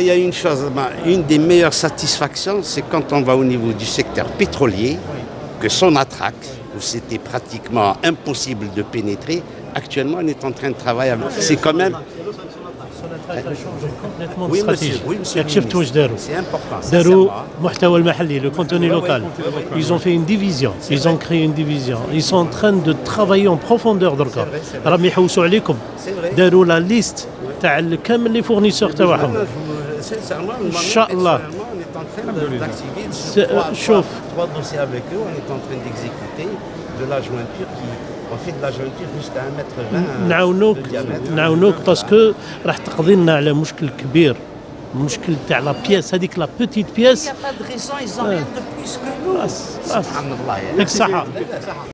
Il y a une chose, une des meilleures satisfactions, c'est quand on va au niveau du secteur pétrolier, que son attraque, où c'était pratiquement impossible de pénétrer, actuellement on est en train de travailler avec. C'est quand même. Oui, monsieur, oui, monsieur C'est important. le contenu local. Ils ont fait une division. Ils ont créé une division. Ils sont en train de travailler en profondeur dans le corps. Rami la liste les fournisseurs ان شاء الله شوف نعاونوك. نعاونوك باسكو راح تقضي لنا على مشكل كبير. مشكل تاع لا بياس هذيك لا بوتيت بياس يا با سبحان الله. يعني